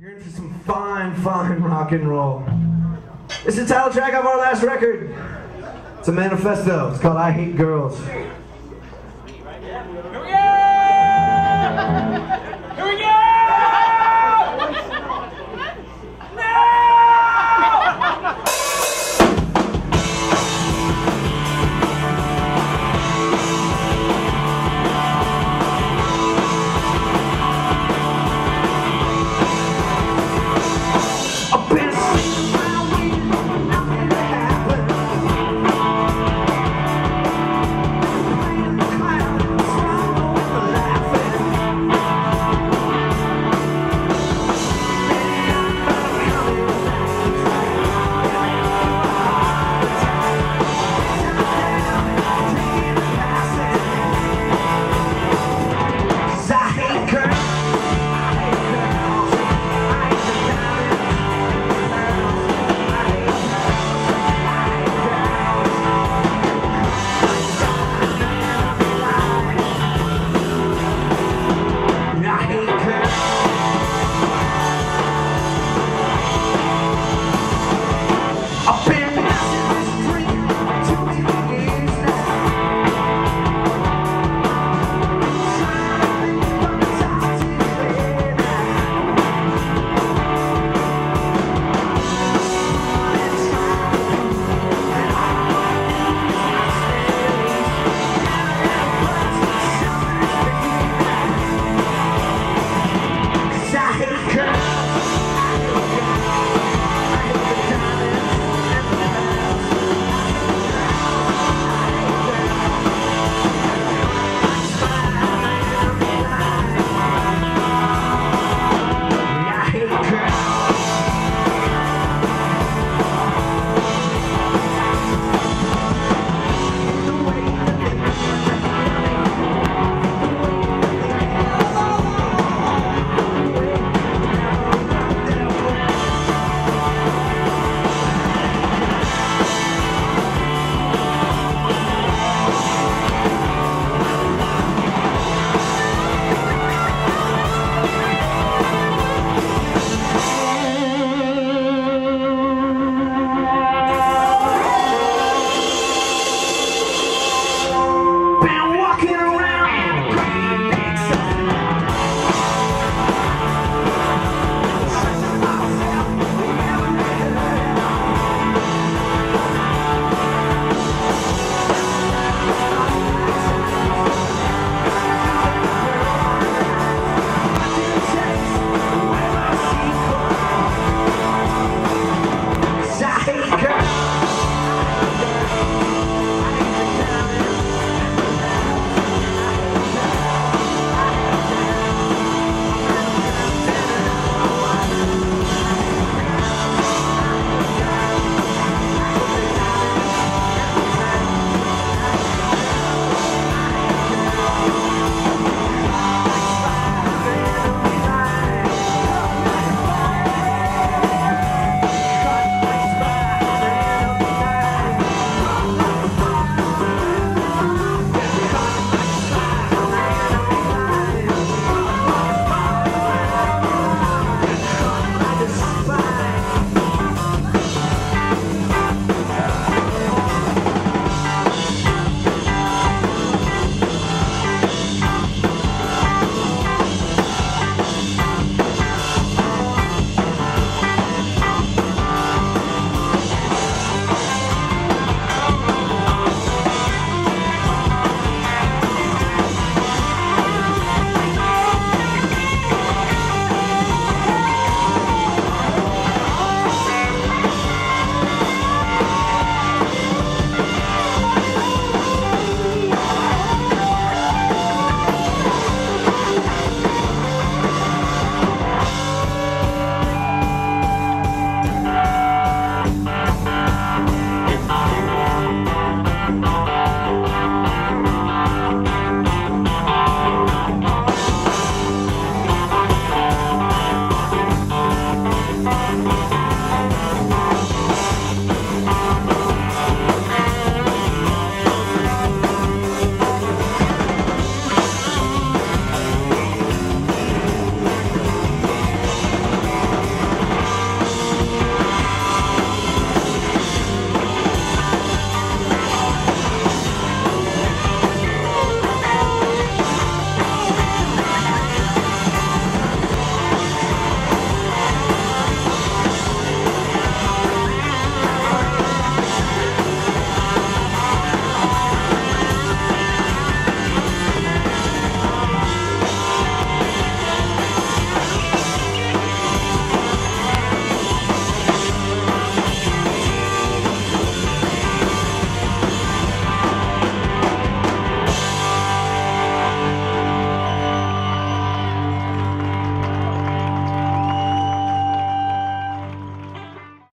You're in for some fine, fine rock and roll. It's the title track of our last record. It's a manifesto. It's called I Hate Girls.